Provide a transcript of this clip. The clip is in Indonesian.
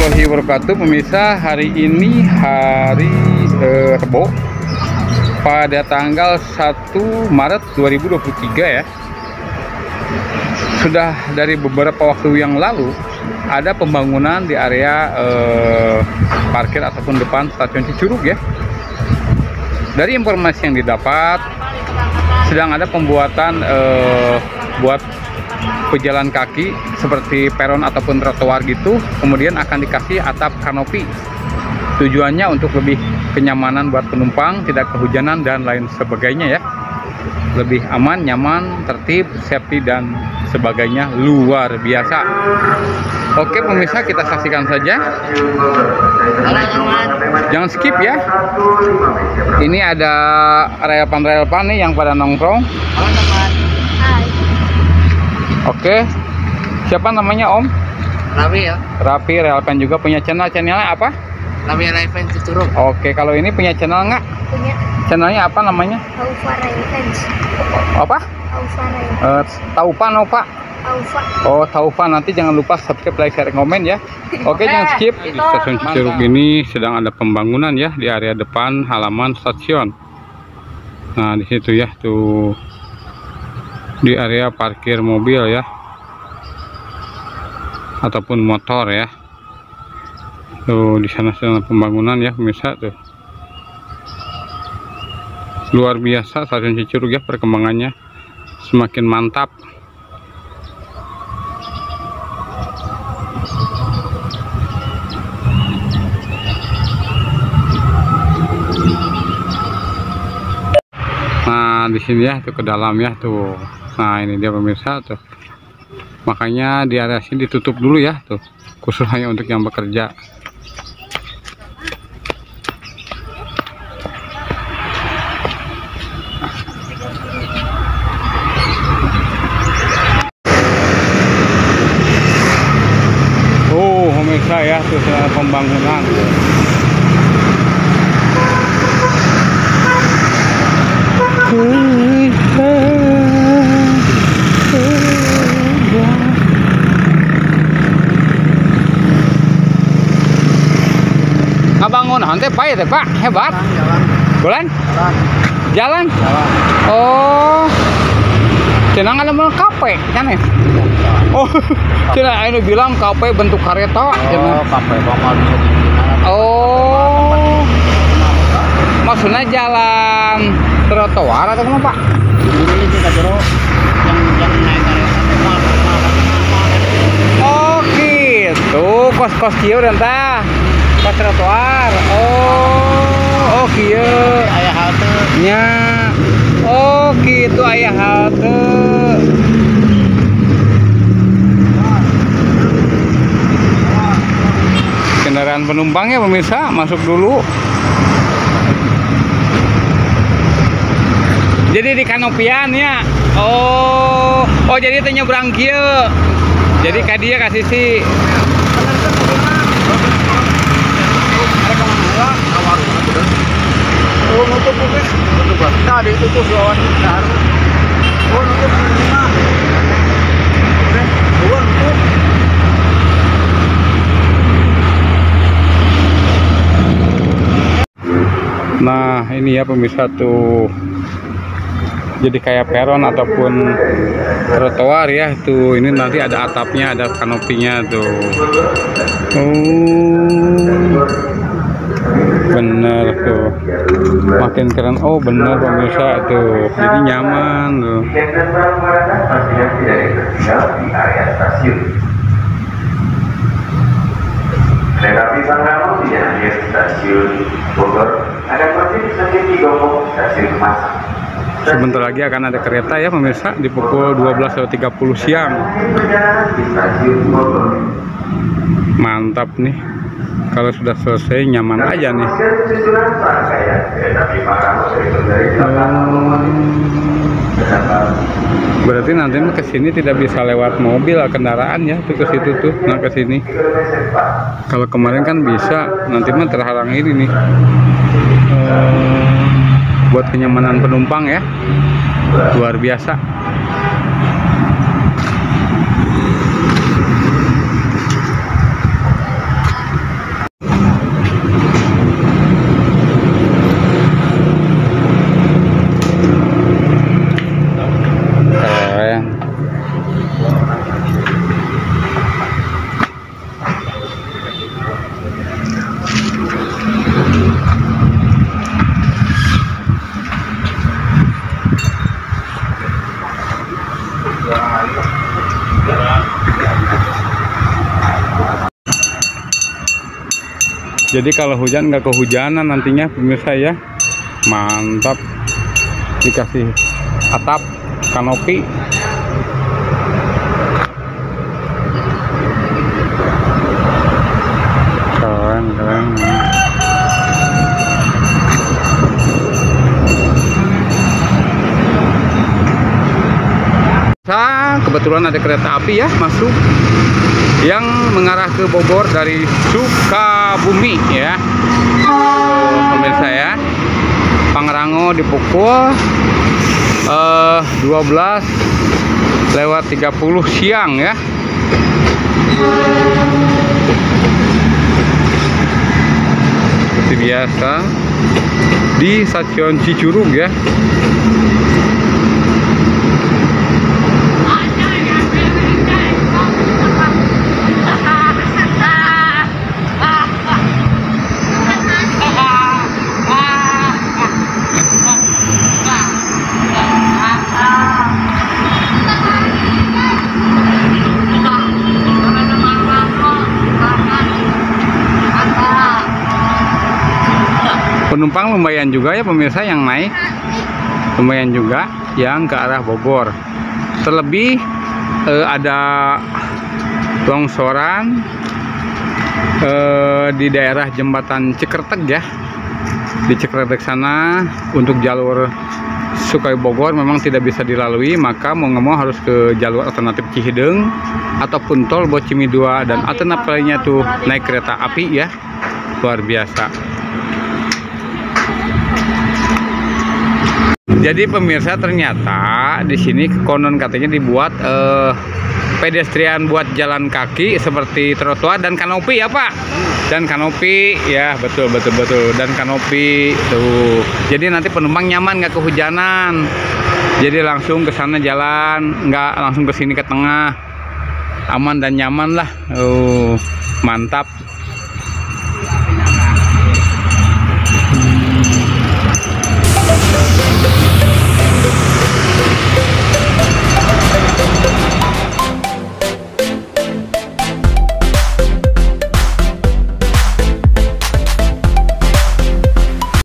warahmatullahi wabarakatuh. Pemirsa hari ini hari eh, Rebo. Pada tanggal 1 Maret 2023 ya. Sudah dari beberapa waktu yang lalu Ada pembangunan di area eh, parkir ataupun depan stasiun Cicurug ya. Dari informasi yang didapat Sedang ada pembuatan eh, Buat pejalan kaki seperti peron ataupun trotoar gitu kemudian akan dikasih atap kanopi. Tujuannya untuk lebih kenyamanan buat penumpang tidak kehujanan dan lain sebagainya ya. Lebih aman, nyaman, tertib, safety dan sebagainya. Luar biasa. Oke pemirsa kita saksikan saja. Jangan skip ya. Ini ada relpan-relpan nih yang pada nongkrong Oke. Siapa namanya Om? Rami ya, Rapi Relpan juga punya channel. Channelnya apa? Rami Raven Cicurug. Oke, kalau ini punya channel nggak? punya Channelnya apa namanya? Aufa Revenge Apa? Aufa Revenge Eh, Taupa Nova. Aufa Oh, Taufa. Nanti jangan lupa subscribe, like, share, komen ya. Oke, jangan skip. Di stasiun Cicurug ini sedang ada pembangunan ya di area depan halaman stasiun. Nah, di situ ya tuh di area parkir mobil ya. Ataupun motor ya. Tuh di sana sedang pembangunan ya pemirsa tuh. Luar biasa stasiun Cicurug ya perkembangannya. Semakin mantap di sini ya tuh ke dalam ya tuh. Nah ini dia pemirsa tuh. Makanya di area sini ditutup dulu ya tuh khusus hanya untuk yang bekerja. Oh, pemirsa ya, tuh pembangunan. Ngabangun nanti payah teh Pak, hebat. Jalan, jalan, Jalan? jalan. Oh. Cenah ada mau kape, kan ya? Oh, cenah anu bilang kape bentuk kereta. Oh, bisa digunakan. Oh. Maksudnya jalan trotoar atau apa, Pak? Ini kita jero yang yang naik kereta Oh, gitu. Kos-kos kieu dan tah. Kos trotoar. Oh, oh kieu. Ayah halte. Nya. Oh, gitu aya halte. Kendaraan penumpangnya pemirsa masuk dulu. Jadi di kanopian ya. Oh, oh jadi teh nyebrang kieu. Jadi ka dia kasih si. Nah, ini ya pemirsa tuh. Jadi kayak peron ataupun trotoar ya tuh. Ini nanti ada atapnya, ada kanopinya tuh. Oh. Bener tuh. Makin keren. Oh, bener pemirsa tuh. Jadi nyaman tuh. Kereta api Bangkalan tidak hanya stasiun Bogor, ada masih stasiun Cigongkong, stasiun Kemasang. Sebentar lagi akan ada kereta ya pemirsa di pukul 12.30 siang. Mantap nih. Kalau sudah selesai nyaman aja nih. Terdapat Berarti nanti ke sini tidak bisa lewat mobil kendaraan ya tuh ke situ tuh nah ke sini. kilometer 4. Kalau kemarin kan bisa, nanti mah terhalang ini nih. Eh, buat kenyamanan penumpang ya. Luar biasa. Jadi kalau hujan nggak kehujanan nantinya pemirsa ya. Mantap. Dikasih atap kanopi kebetulan ada kereta api ya masuk yang mengarah ke Bogor dari Sukabumi ya. Pemirsa ya. Pangrango dipukul eh 12 lewat 30 siang ya. Seperti biasa di stasiun Cicurug ya. Penumpang lumayan juga ya pemirsa yang naik. Lumayan juga yang ke arah Bogor. Terlebih eh, ada longsoran eh, di daerah jembatan Cikerteg ya. Di Cikerteg sana untuk jalur Sukai Bogor memang tidak bisa dilalui maka mau nggak harus ke jalur alternatif Cihideng ataupun tol Bocimi 2 dan alternatif lainnya tuh naik kereta api ya. Luar biasa Jadi pemirsa ternyata di sini konon katanya dibuat eh, pedestrian buat jalan kaki seperti trotoar dan kanopi ya Pak. Dan kanopi ya betul betul betul dan kanopi tuh. Jadi nanti penumpang nyaman nggak kehujanan. Jadi langsung ke sana jalan, nggak langsung ke sini ke tengah. Aman dan nyaman lah. Oh, mantap.